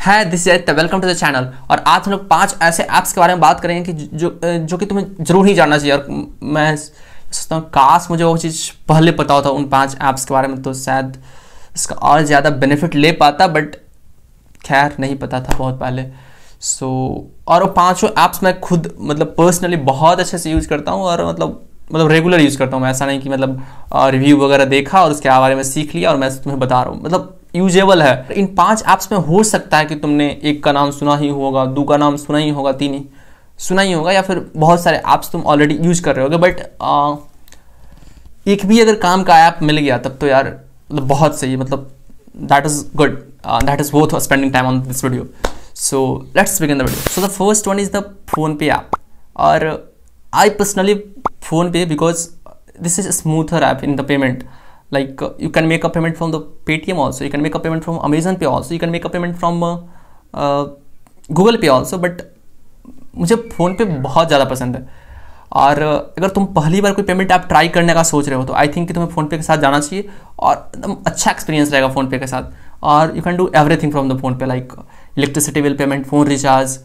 है this is welcome to the channel और आज हम लोग पाँच ऐसे ऐप्स के बारे में बात करेंगे कि जो जो कि तुम्हें ज़रूर ही जानना चाहिए। और मैं सोचता हूँ काश मुझे वो चीज़ पहले पता होता उन पाँच ऐप्स के बारे में तो शायद इसका और ज़्यादा बेनिफिट ले पाता बट खैर नहीं पता था बहुत पहले। सो so, और वो पाँचों ऐप्स मैं खुद मतलब पर्सनली बहुत अच्छे से यूज़ करता हूँ और मतलब मतलब रेगुलर यूज़ करता हूँ। ऐसा नहीं कि मतलब रिव्यू वगैरह देखा और उसके बारे में सीख लिया और मैं तुम्हें बता रहा हूँ। मतलब यूजेबल है। इन पाँच ऐप्स में हो सकता है कि तुमने एक का नाम सुना ही होगा, दो का नाम सुना ही होगा, तीन ही सुना ही होगा या फिर बहुत सारे ऐप्स तुम ऑलरेडी यूज़ कर रहे होगे। बट एक भी अगर काम का ऐप मिल गया, तब तो यार मतलब बहुत सही मतलब that is good that is worth spending time on this video so let's begin the video so the first one is the PhonePe app और I personally PhonePe because this is smoother app in the payment like uh, you can make a payment from the paytm also. You can make a payment from amazon pay also. You can make a payment from uh, uh, Google Pay also but मुझे phone पे बहुत ज़्यादा पसंद है। और अगर तुम पहली बार कोई पेमेंट आप ट्राई करने का सोच रहे हो तो आई थिंक कि तुम्हें फ़ोन पे के साथ जाना चाहिए और एकदम अच्छा एक्सपीरियंस रहेगा फ़ोन पे के साथ। और you can do everything from the PhonePe like electricity bill payment phone recharge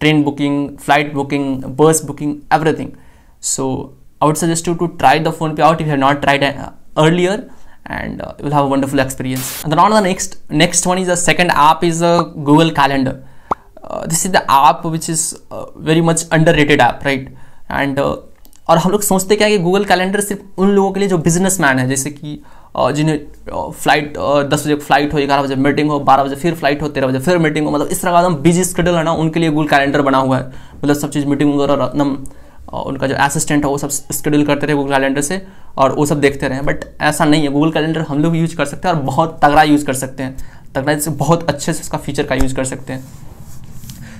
train booking flight booking bus booking everything so I would suggest you to try the phone pay out if you have not tried uh, earlier and uh, you will have a wonderful experience. And then on the next next one is the second app is a Google Calendar. Uh, this is the app which is uh, very much underrated app, right? And uh, और हम लोग सोचते क्या कि Google calendar सिर्फ़ उन लोगों के लिए जो बिज़नेस मैन है जैसे कि uh, जिन्हें फ़्लाइट दस बजे फ़्लाइट हो ग्यारह बजे मीटिंग हो बारह बजे फिर फ़्लाइट हो तेरह बजे फिर मीटिंग हो मतलब इस तरह का एकदम बिज़ी स्केड्यूल है ना उनके लिए गूगल कैलेंडर बना हुआ है मतलब सब चीज़ मीटिंग वगैरह एकदम उनका जो असिस्टेंट है, वो सब स्केड्यूल करते रहे गूगल कैलेंडर से और वो सब देखते रहे। बट ऐसा नहीं है। गूगल कैलेंडर हम लोग यूज़ कर सकते हैं और बहुत तगड़ा यूज़ कर सकते हैं। तगड़ा से बहुत अच्छे से उसका फीचर का यूज़ कर सकते हैं।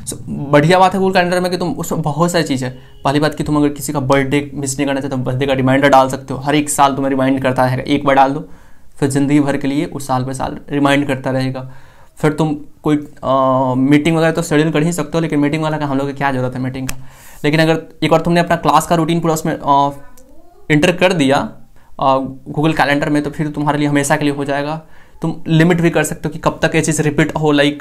सो बढ़िया बात है गूगल कैलेंडर में कि तुम उसमें बहुत सारी चीज़ है। पहली बात कि तुम अगर किसी का बर्थडे मिस नहीं करना चाहते तो बर्थडे का रिमाइंडर डाल सकते हो। हर एक साल तुम्हें रिमाइंड करता रहेगा। एक बार डाल दो। फिर ज़िंदगी भर के लिए उस साल पे साल रिमाइंड करता रहेगा। फिर तुम कोई मीटिंग वगैरह तो शेड्यूल कर ही सकते हो, लेकिन मीटिंग वाला का हम लोग क्या ज़रूरत है मीटिंग का? लेकिन अगर एक बार तुमने अपना क्लास का रूटीन पूरा उसमें इंटर कर दिया गूगल कैलेंडर में तो फिर तुम्हारे लिए हमेशा के लिए हो जाएगा। तुम लिमिट भी कर सकते हो कि कब तक ये चीज़ रिपीट हो लाइक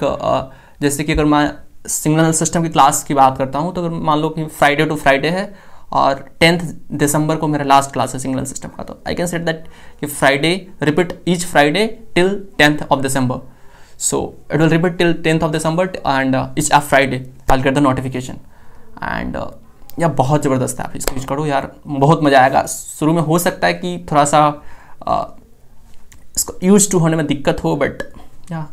जैसे कि अगर मैं सिग्नल सिस्टम की क्लास की बात करता हूँ तो अगर मान लो कि फ्राइडे टू फ्राइडे है, और टेंथ दिसंबर को मेरा लास्ट क्लास है सिग्नल सिस्टम का तो आई कैन सेट दैट कि Friday repeat each Friday till tenth of December so it will repeat till tenth of December and each of Friday I get the notification and uh, या बहुत ज़बरदस्त है आप इसको use करो यार। बहुत मज़ा आएगा। शुरू में हो सकता है कि थोड़ा सा uh, इसको यूज़ टू होने में दिक्कत हो बट या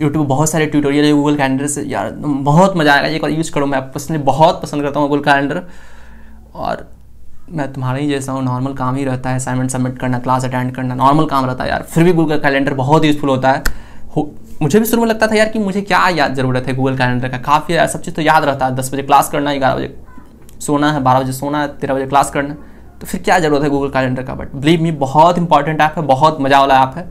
यूट्यूब बहुत सारे ट्यूटोरियल है गूगल कैलेंडर से। यार बहुत मज़ा आएगा। एक बार यूज़ करो। मैं पर्सनली बहुत पसंद करता हूँ गूगल कैलेंडर और मैं तुम्हारा ही जैसा हूँ। नॉर्मल काम ही रहता है। असाइनमेंट सबमिट करना क्लास अटेंड करना नॉर्मल काम रहता है यार। फिर भी गूगल कैलेंडर बहुत यूज़फुल होता है मुझे भी शुरू में लगता था यार कि मुझे क्या याद ज़रूरत है गूगल कैलेंडर का। काफ़ी सब चीज़ तो याद रहता है। दस बजे क्लास करना है, ग्यारह बजे सोना है, बारह बजे सोना है, तेरह बजे क्लास करना तो फिर क्या ज़रूरत है गूगल कैलेंडर का? बट बिलीव मी बहुत इंपॉर्टेंट ऐप है, बहुत मज़ा वाला ऐप है।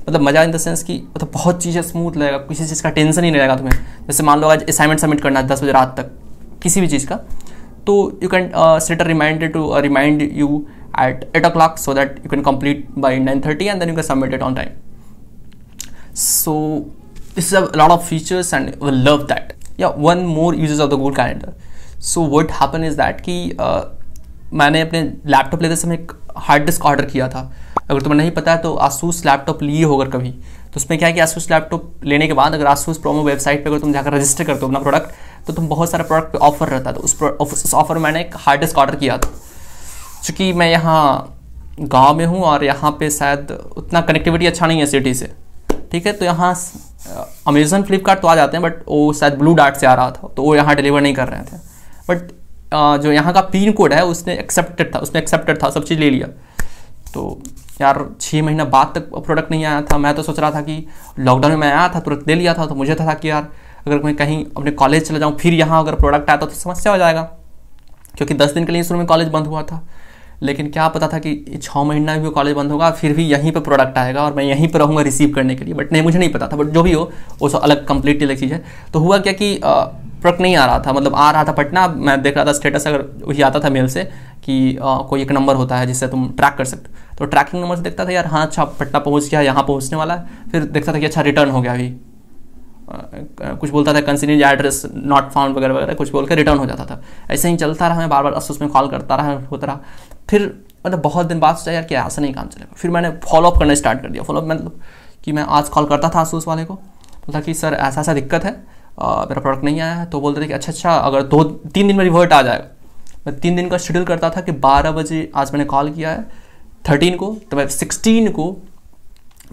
मतलब मज़ा इन द सेंस कि मतलब बहुत चीज़ें स्मूथ लगेगा, किसी चीज़ का टेंशन ही नहीं रहेगा तुम्हें। जैसे मान लो आज असाइनमेंट सबमिट करना है दस बजे रात तक, किसी भी चीज़ का तो you can set a reminder to remind you at eight o'clock so that you can complete by nine thirty and then you can submit it on time so this is a lot of features and will love that. Yeah one more uses of the google calendar. So what happened is that कि uh, मैंने अपने laptop लेते समय एक hard disk order किया था। अगर तुम्हें नहीं पता है तो आसूस लैपटॉप लिए होगा कभी। तो उसमें क्या है कि आसूस लैपटॉप लेने के बाद अगर आसूस प्रोमो वेबसाइट पे अगर तुम जाकर रजिस्टर करते हो अपना प्रोडक्ट तो तुम बहुत सारे प्रोडक्ट पे ऑफ़र रहता है। तो उस उस ऑफ़र में मैंने एक हार्ड डिस्क ऑर्डर किया था। चूँकि मैं यहाँ गाँव में हूँ और यहाँ पर शायद उतना कनेक्टिविटी अच्छा नहीं है सिटी से। ठीक है तो यहाँ अमेजन फ्लिपकार्ट तो आ जाते हैं बट वो शायद ब्लू डार्ट से आ रहा था तो वो यहाँ डिलीवर नहीं कर रहे थे। बट जो यहाँ का पिन कोड है, उसने एक्सेप्टेड था, उसने एक्सेप्टेड था, सब चीज़ ले लिया। तो यार छः महीना बाद तक प्रोडक्ट नहीं आया था। मैं तो सोच रहा था कि लॉकडाउन में मैं आया था, तुरंत ले लिया था तो मुझे था था कि यार, अगर मैं कहीं अपने कॉलेज चला जाऊँ, फिर यहाँ अगर प्रोडक्ट आया तो समस्या हो जाएगा। क्योंकि दस दिन के लिए शुरू में कॉलेज बंद हुआ था। लेकिन क्या पता था कि छः महीना भी कॉलेज बंद होगा फिर भी यहीं पर प्रोडक्ट आएगा और मैं यहीं पर रहूँगा रिसीव करने के लिए। बट नहीं मुझे नहीं पता था बट जो भी हो वो सब अलग कंप्लीटली अलग चीज़ है। तो हुआ क्या कि प्रोडक्ट नहीं आ रहा था मतलब आ रहा था पटना मैं देख रहा था स्टेटस अगर वही आता था मेल से कि आ, कोई एक नंबर होता है जिससे तुम ट्रैक कर सकते तो ट्रैकिंग नंबर से देखता था यार हाँ अच्छा पटना पहुँच गया यहाँ पहुँचने वाला है। फिर देखता था कि अच्छा रिटर्न हो गया अभी। कुछ बोलता था कंसिन्यूज एड्रेस नॉट फाउंड वगैरह वगैरह कुछ बोल कर रिटर्न हो जाता था। ऐसे ही चलता रहा मैं बार बार असूस में कॉल करता रहा होता रहा। फिर मतलब बहुत दिन बाद सोचा यार क्या ऐसा नहीं काम चलेगा। फिर मैंने फॉलोअप करना स्टार्ट कर दिया। फॉलोअप मतलब कि मैं आज कॉल करता था आसूस वाले को। बोलता कि सर ऐसा ऐसा दिक्कत है आ, मेरा प्रोडक्ट नहीं आया है। तो बोलते थे कि अच्छा अच्छा अगर दो तीन दिन में रिवर्ट आ जाएगा। मैं तीन दिन का शेड्यूल करता था कि बारह बजे आज मैंने कॉल किया है थर्टीन को। तो मैं सिक्सटीन को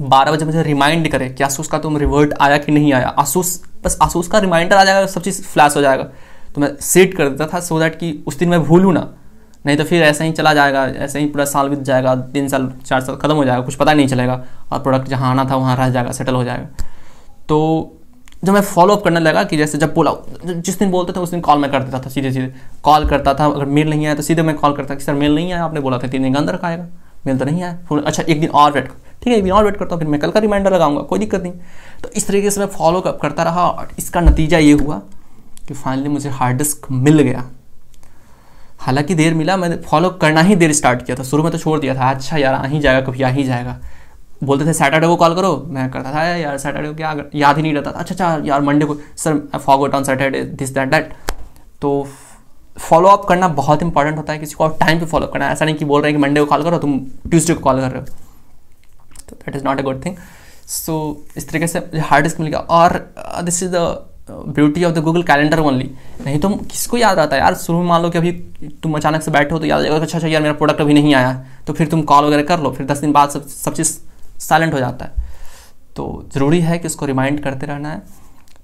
बारह बजे मुझे रिमाइंड करे कि आसूस का तुम रिवर्ट आया कि नहीं आया। आसूस बस आसूस का रिमाइंडर आ जाएगा सब चीज़ फ्लैश हो जाएगा। तो मैं सेट कर देता था सो दैट कि उस दिन मैं भूलूँ ना। नहीं तो फिर ऐसे ही चला जाएगा, ऐसे ही पूरा साल बीत जाएगा, तीन साल, चार साल खत्म हो जाएगा, कुछ पता नहीं चलेगा और प्रोडक्ट जहाँ आना था वहाँ रह जाएगा सेटल हो जाएगा। तो जब मैं फॉलोअप करने लगा कि जैसे जब बोला, जिस दिन बोलते थे उस दिन कॉल मैं कर देता था सीधे सीधे। कॉल करता था, अगर मेल नहीं आया तो सीधे मैं कॉल करता कि, सर मेल नहीं आया, आपने बोला था तीन दिन का अंदर आएगा मेल तो नहीं आया। फिर अच्छा एक दिन और वेट ठीक है, एक दिन और वेट करता हूँ, फिर मैं कल का रिमाइंडर लगाऊँगा, कोई दिक्कत नहीं। तो इस तरीके से मैं फॉलो करता रहा और इसका नतीजा ये हुआ कि फाइनली मुझे हार्ड डिस्क मिल गया। हालाँकि देर मिला, मैंने फॉलो करना ही देर स्टार्ट किया था। शुरू में तो छोड़ दिया था अच्छा यार, आ ही जाएगा, कभी आ ही जाएगा। बोलते थे सैटरडे को कॉल करो। मैं करता था यार सैटरडे को क्या याद ही नहीं रहता था। अच्छा अच्छा यार मंडे को sir I forgot on Saturday this that that तो फॉलो अप करना बहुत इंपॉर्टेंट होता है, किसी को टाइम पे फॉलो करना। ऐसा नहीं कि बोल रहे हैं कि मंडे को कॉल करो, तुम ट्यूसडे को कॉल कर रहे हो। तो that is not a good thing so इस तरीके से हार्ड डिस्क मिल गया। और this is the beauty of the Google Calendar only नहीं तो किसको याद आता है? यार, शुरू में मान लो कि अभी तुम अचानक से बैठे तो याद आएगा अच्छा अच्छा यार, मेरा प्रोडक्ट अभी नहीं आया। तो फिर तुम कॉल वगैरह कर लो, फिर दस दिन बाद सब सब चीज़ साइलेंट हो जाता है। तो ज़रूरी है कि उसको रिमाइंड करते रहना है।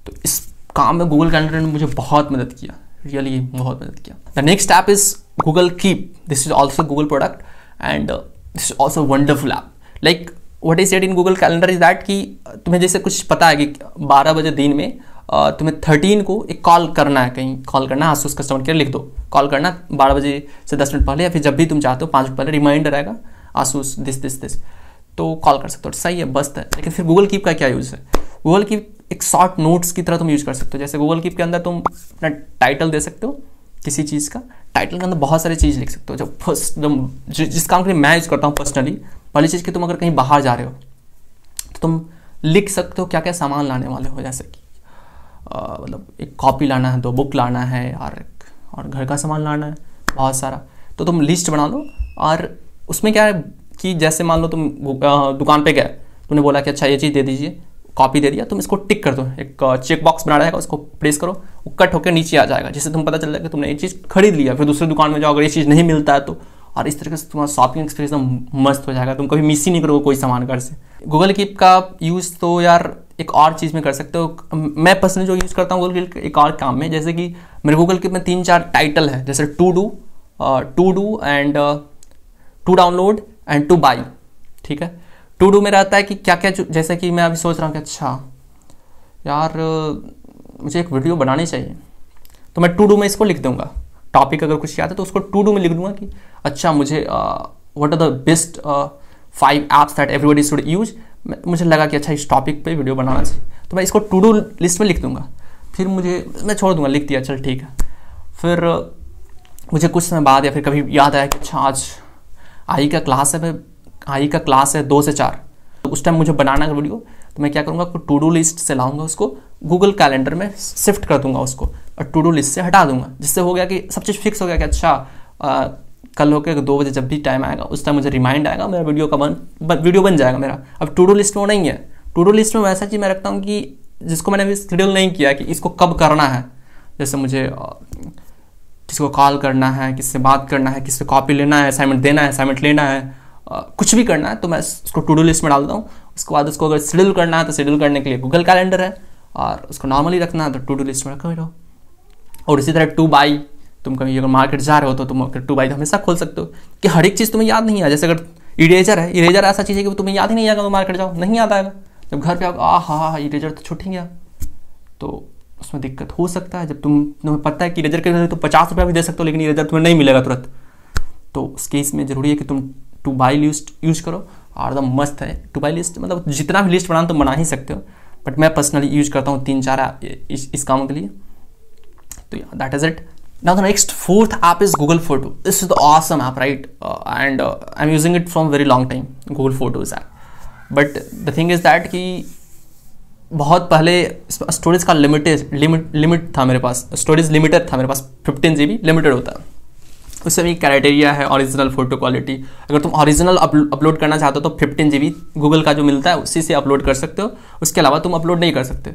तो इस काम में गूगल कैलेंडर ने मुझे बहुत मदद किया। रियली बहुत मदद किया। The next app is Google Keep this is also Google product and this is also wonderful app like what is set in Google Calendar is that कि, तुम्हें जैसे कुछ पता है कि बारह बजे दिन में तुम्हें थर्टीन को एक कॉल करना है, कहीं कॉल करना है आसूस कस्टमर केयर लिख दो। कॉल करना बारह बजे से दस मिनट पहले या फिर जब भी तुम चाहते हो, पाँच मिनट पहले रिमाइंडर आएगा आसूस दिस दिस दिस तो कॉल कर सकते हो। सही है, बस है। लेकिन फिर गूगल कीप का क्या यूज़ है? गूगल कीप एक शॉर्ट नोट्स की तरह तुम यूज़ कर सकते हो। जैसे गूगल कीप के अंदर तुम अपना टाइटल दे सकते हो किसी चीज़ का। टाइटल के अंदर बहुत सारी चीज़ लिख सकते हो। जब फ़र्स्ट, जब जिस काम के लिए मैं यूज़ करता हूँ पर्सनली पहली चीज़ की तुम अगर कहीं बाहर जा रहे हो तो तुम लिख सकते हो क्या क्या सामान लाने वाले हो, जैसे कि मतलब एक कॉपी लाना है, दो बुक लाना है, और और घर का सामान लाना है, बहुत सारा। तो तुम लिस्ट बना लो, और उसमें क्या है कि जैसे मान लो तुम दुकान पे गए, तुमने बोला कि अच्छा ये चीज़ दे दीजिए कॉपी दे दिया, तुम इसको टिक कर दो, एक चेक बॉक्स बना रहेगा, उसको प्रेस करो, वो कट होकर नीचे आ जाएगा, जिससे तुम पता चल जाएगा तुमने ये चीज़ खरीद लिया। फिर दूसरे दुकान में जाओ, अगर ये चीज़ नहीं मिलता है तो और इस तरीके से तुम्हारा शॉपिंग एक्सपीरियंस एकदम मस्त हो जाएगा, तुम कभी मिस ही नहीं करोगे कोई सामान घर से। गूगल कीप का यूज़ तो यार एक और चीज़ में कर सकते हो। मैं पर्सनली जो यूज़ करता हूँ गूगल कीप एक और काम में, जैसे कि मेरे गूगल कीप में तीन चार टाइटल है, जैसे to do to do and to download and to buy ठीक है? टू डू में रहता है कि क्या क्या जैसे कि मैं अभी सोच रहा हूँ कि अच्छा यार मुझे एक वीडियो बनानी चाहिए तो मैं टू डू में इसको लिख दूँगा। टॉपिक अगर कुछ याद है तो उसको टू डू में लिख दूँगा कि अच्छा मुझे what are the best five apps that everybody should use मुझे लगा कि अच्छा इस टॉपिक पे वीडियो बनाना चाहिए। तो मैं इसको टू डू लिस्ट में लिख दूँगा। फिर मुझे मैं छोड़ दूँगा, लिख दिया, चल, ठीक है। फिर, मुझे कुछ समय बाद या फिर कभी याद आया कि अच्छा आज आई का क्लास है, मैं आई का क्लास है दो से चार। तो उस टाइम मुझे बनाना है वीडियो तो मैं क्या करूँगा टू डू लिस्ट से लाऊँगा उसको गूगल कैलेंडर में शिफ्ट कर दूँगा उसको, और टू डू लिस्ट से हटा दूँगा, जिससे हो गया कि सब चीज़ फिक्स हो गया कि अच्छा कल होकर दो बजे जब भी टाइम आएगा, उस टाइम मुझे रिमाइंड आएगा, मेरा वीडियो का बन वीडियो बन जाएगा मेरा। अब टू डू लिस्ट में नहीं है। टू डू लिस्ट में वैसा चीज़ मैं रखता हूँ कि जिसको मैंने अभी शेड्यूल नहीं किया कि इसको कब करना है। जैसे मुझे किसी को कॉल करना है किससे बात करना है किससे कॉपी लेना है असाइनमेंट देना है असाइनमेंट लेना है कुछ भी करना है तो मैं उसको टू डू लिस्ट में डालता हूँ। उसके बाद उसको अगर शेड्यूल करना है तो शेड्यूल करने के लिए गूगल कैलेंडर है, और उसको नॉर्मली रखना है तो टू डू लिस्ट में रखा रहो और इसी तरह टू बाई तुम कभी अगर मार्केट जा रहे हो तो तुम टू बाई हमेशा खोल सकते हो कि हर एक चीज़ तुम्हें याद नहीं आ जैसे अगर इरेजर है इरेजर ऐसा चीज़ है कि तुम्हें याद ही नहीं आएगा तो मार्केट जाओ नहीं याद आएगा। जब घर पे आओ आ हा हा इरेजर तो छुट ही गया। तो उसमें दिक्कत हो सकता है। जब तुम तुम्हें पता है कि इरेजर के तो पचास रुपया भी दे सकते हो लेकिन इरेजर तुम्हें नहीं मिलेगा तुरंत। तो उस केस में ज़रूरी है कि तुम टू बाई लिस्ट यूज़ करो। और एकदम मस्त है। टू बाई लिस्ट मतलब जितना भी लिस्ट बनाना तो बना ही सकते हो। बट मैं पर्सनली यूज़ करता हूँ तीन चार इस, इस काम के लिए। तो that is it Now the next fourth app is Google Photo. This is the awesome app, right? Uh, and uh, I'm using it from very long time. Google Photos app. But the thing is that कि बहुत पहले storage का limited limit limit था मेरे पास storage limited था मेरे पास फिफ्टीन जी बी लिमिटेड होता उससे भी क्राइटेरिया है ओरिजिनल फ़ोटो क्वालिटी अगर तुम ओरिजिनल अपलोड करना चाहते हो तो फिफ्टीन जी बी गूगल का जो मिलता है उसी से अपलोड कर सकते हो उसके अलावा तुम अपलोड नहीं कर सकते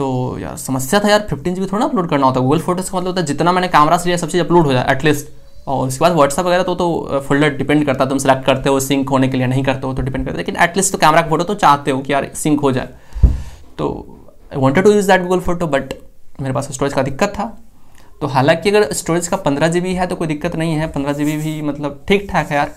तो यार समस्या था यार फिफ्टीन जी थोड़ा अपलोड करना होता है गूगल फ़ोटोज़ का मतलब होता है जितना मैंने कैमरा से लिया सब चीज़ अपलोड हो जाए एटलीस्ट और उसके बाद व्हाट्सअप वगैरह तो तो फोल्डर डिपेंड करता है तुम सेलेक्ट करते हो सिंक होने के लिए नहीं करते हो तो डिपेंड करता है। लेकिन एटलीस्ट तो कैमरा का फ़ोटो तो चाहते हो कि यार सिंक हो जाए। तो I wanted to use that Google photo but मेरे पास स्टोरेज का दिक्कत था। तो हालाँकि अगर स्टोरेज का पंद्रह जी है तो कोई दिक्कत नहीं है। पंद्रह जी भी मतलब ठीक ठाक है यार।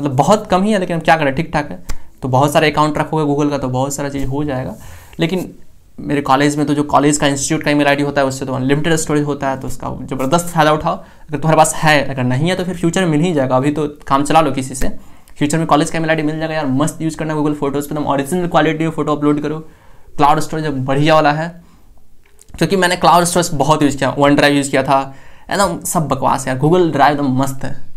मतलब बहुत कम ही है, लेकिन हम क्या करें ठीक ठाक है। तो बहुत सारे अकाउंट रखोगे गूगल का तो बहुत सारा चीज़ हो जाएगा। लेकिन मेरे कॉलेज में तो जो कॉलेज का इंस्टीट्यूट का ईमेल आईडी होता है, उससे तो अनलिमिटेड स्टोरेज होता है तो उसका ज़बरदस्त फ़ायदा उठाओ। अगर तुम्हारे पास है, अगर नहीं है तो फिर फ्यूचर में मिल ही जाएगा। अभी तो काम चला लो किसी से। फ्यूचर में कॉलेज का ईमेल आईडी मिल जाएगा यार, मस्त यूज़ करना गूगल फ़ोटोज़ पर तुम ऑरिजिनल क्वालिटी में फ़ोटो अपलोड करो। क्लाउड स्टोरेज बढ़िया वाला है। क्योंकि मैंने क्लाउड स्टोरेज बहुत यूज़ किया वन ड्राइव यूज़ किया था। एकदम सब बकवास है यार। गूगल ड्राइव एकदम मस्त है।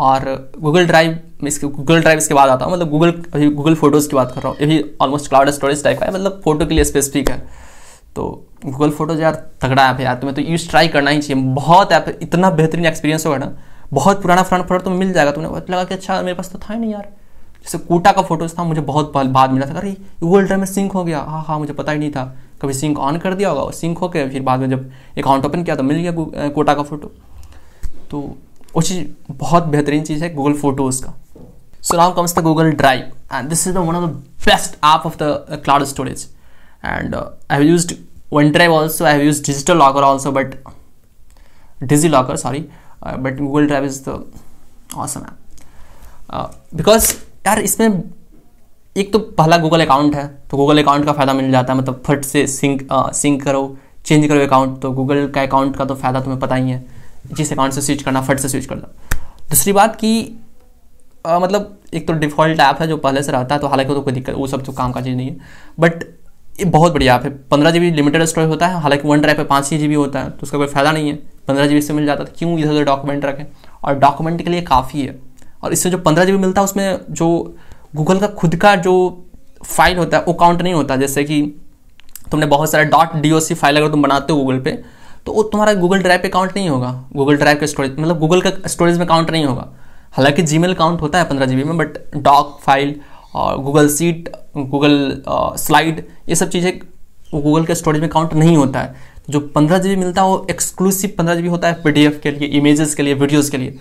और गूगल ड्राइव इसके गूगल ड्राइव इसके बाद आता हूँ। मतलब गूगल अभी गूगल फ़ोटोज़ की बात कर रहा हूँ। ये भी ऑलमोस्ट क्लाउड स्टोरेज टाइप है। मतलब फ़ोटो के लिए स्पेसिफिक है। तो गूगल फ़ोटोज़ यार तगड़ा ऐप है यार। तुम्हें तो यूज़ ट्राई करना ही चाहिए। बहुत ऐप इतना बेहतरीन एक्सपीरियंस होगा ना। बहुत पुराना फ्रंट फ़ोटो तुम्हें मिल जाएगा तुम्हें। लगा कि अच्छा मेरे पास तो था ही नहीं यार। जैसे कोटा का फ़ोटोज़ था, मुझे बहुत बाद मिला था। अरे गूगल ड्राइव में सिंक हो गया। हाँ हाँ मुझे पता ही नहीं था। कभी सिंक ऑन कर दिया होगा सिंक हो फिर बाद में जब अकाउंट ओपन किया तो मिल गया कोटा का फ़ोटो तो वो चीज़ बहुत बेहतरीन चीज़ है गूगल फ़ोटोज़ का। So now comes the Google Drive and this is the one of the best app of the cloud storage and I have used OneDrive also I have used digital locker also but DigiLocker sorry uh, but Google Drive is the awesome app. Uh, because यार इसमें एक तो पहला Google account है तो Google account का फ़ायदा मिल जाता है। मतलब फट से सिंक सिंक करो चेंज करो अकाउंट तो गूगल का अकाउंट का तो फ़ायदा तुम्हें पता ही है। जिस अकाउंट से स्विच करना फट से स्विच कर दो दूसरी बात कि आ, मतलब एक तो डिफ़ॉल्ट ऐप है जो पहले से रहता है तो हालाँकि तो कोई दिक्कत वो सब तो काम का चीज़ नहीं है। बट ये बहुत बढ़िया ऐप है। पंद्रह जीबी लिमिटेड स्टोरेज होता है हालाँकि वन ड्राइव पे पाँच ही जी होता है तो उसका कोई फ़ायदा नहीं है। पंद्रह जी से मिल जाता है क्यों इधर उधर डॉक्यूमेंट रखें? और डॉक्यूमेंट के लिए काफ़ी है। और इससे जो पंद्रह जी मिलता है उसमें जो गूगल का खुद का जो फ़ाइल होता है वो काउंट नहीं होता। जैसे कि तुमने बहुत सारे डॉट डी फ़ाइल अगर तुम बनाते हो गूगल पे तो वो तुम्हारा गूगल ड्राइव पे काउंट नहीं होगा। गूगल ड्राइव के स्टोरेज मतलब गूगल का स्टोरेज में काउंट नहीं होगा। हालाँकि जी काउंट होता है पंद्रह जीबी में बट डॉक फ़ाइल और गूगल सीट गूगल स्लाइड ये सब चीज़ें गूगल के स्टोरेज में काउंट नहीं होता है। जो पंद्रह जीबी मिलता है, वो एक्सक्लूसिव पंद्रह जी होता है पीडीएफ के लिए इमेजेस के लिए वीडियोज़ के लिए।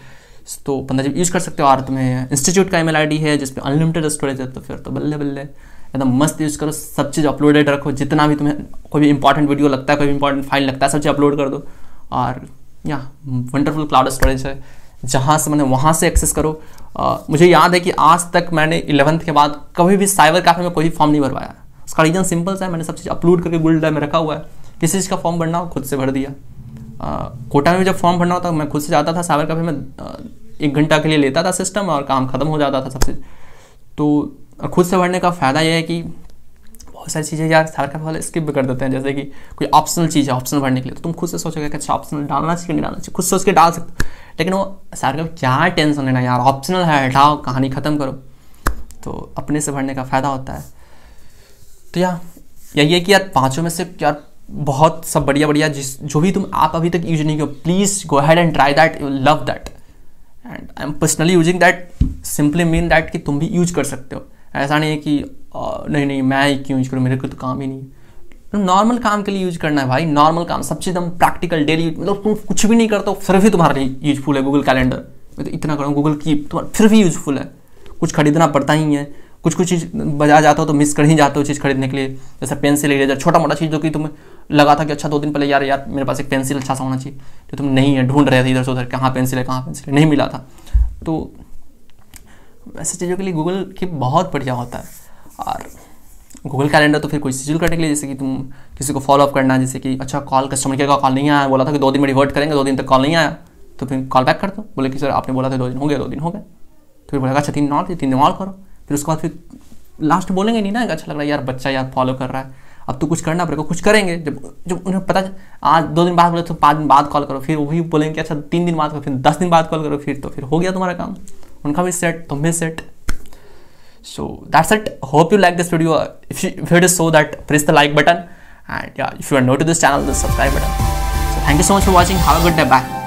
तो पंद्रह जी यूज़ कर सकते हो। और तुम्हें इंस्टीट्यूट का ईमेल आईडी है, जिसपे अनलिमिटेड स्टोरेज है तो फिर तो बल्ले बल्ले। एकदम मस्त यूज़ करो सब चीज़ अपलोडेड रखो जितना भी तुम्हें कोई भी इंपॉर्टेंट वीडियो लगता है कोई भी इंपॉर्टेंट फ़ाइल लगता है सब चीज़ अपलोड कर दो। और या वंडरफुल क्लाउड स्टोरेज है। जहाँ से मैंने वहाँ से एक्सेस करो। आ, मुझे याद है कि आज तक मैंने इलेवंथ के बाद कभी भी साइबर कैफ़े में कोई भी फॉर्म नहीं भरवाया। उसका रीज़न सिंपल सा है मैंने सब चीज़ अपलोड करके गूगल ड्राइव में रखा हुआ है। किसी चीज़ का फॉर्म भरना हो खुद से भर दिया। कोटा में जब फॉर्म भरना होता मैं खुद से जाता था साइबर कैफ़े में एक घंटा के लिए लेता था सिस्टम और काम खत्म हो जाता था सबसे तो खुद से भरने का फ़ायदा यह है कि बहुत सारी चीज़ें यार कैफ़े वाले स्किप भी कर देते हैं, जैसे कि कोई ऑप्शनल चीज़ है ऑप्शनल भरने के लिए तो तुम खुद से सोचोगे कि अच्छा ऑप्शनल डालना चाहिए, नहीं डालना चाहिए, खुद सोच के डाल सकते लेकिन वो सारे का क्या टेंशन लेना यार ऑप्शनल है हटाओ कहानी ख़त्म करो। तो अपने से भरने का फ़ायदा होता है। तो यार, यही है कि यार पाँचों में से यार बहुत सब बढ़िया बढ़िया, जिस, जो भी तुम, आप अभी तक यूज़ नहीं किया please go ahead and try that you love that and I am personally using that simply mean that कि तुम भी यूज़ कर सकते हो। ऐसा नहीं है कि नहीं नहीं, मैं ही क्यों यूज़ करूँ? मेरे को तो काम ही नहीं नॉर्मल काम के लिए यूज़ करना है भाई। नॉर्मल काम सबसे एकदम प्रैक्टिकल डेली मतलब तुम कुछ भी नहीं करते हो फिर भी तुम्हारे लिए यूजफुल है गूगल कैलेंडर मैं तो इतना करूँ गूगल की तुम्हारा फिर भी यूजफुल है। कुछ खरीदना पड़ता ही है। कुछ कुछ चीज़ बाज़ार जाता हो तो मिस कर ही जाते हो चीज़ खरीदने के लिए। जैसे पेंसिल इरेजर छोटा मोटा चीज़ जो कि तुम्हें लगा था कि अच्छा दो दिन पहले यार यार, मेरे पास एक पेंसिल अच्छा सा होना चाहिए तो तुम नहीं है, ढूंढ रहे थे इधर से उधर, कहाँ पेंसिल है, कहाँ पेंसिल है, नहीं मिला था। तो ऐसी चीज़ों के लिए गूगल की बहुत बढ़िया होता है। और गूगल कैलेंडर तो फिर कोई शेड्यूल करने के लिए, जैसे कि तुम किसी को फॉलो अप करना, जैसे कि अच्छा कॉल कस्टमर केयर का कॉल नहीं आया, बोला था कि दो दिन में रिवर्ट करेंगे, दो दिन तक कॉल नहीं आया। तो फिर कॉल बैक कर दो। बोले कि, सर, आपने बोला था दो दिन हो गया, दो दिन हो गए तो फिर बोलेगा अच्छा तीन और, तीन दिन और करो। फिर उसके बाद फिर लास्ट बोलेंगे नहीं ना अच्छा लग रहा है यार, बच्चा यार फॉलो कर रहा है। अब तो कुछ करना पड़ेगा, कुछ करेंगे। जब जब उन्हें पता आज दो दिन बाद बोले तो पाँच दिन बाद कॉल करो। फिर वही बोलेंगे अच्छा तीन दिन बाद करो, फिर दस दिन बाद कॉल करो। फिर तो फिर हो गया तुम्हारा काम। उनका भी सेट तुम भी set so that's it hope you like this video if, you, if it is so that press the like button and yeah if you are new to this channel the subscribe button so thank you so much for watching have a good day bye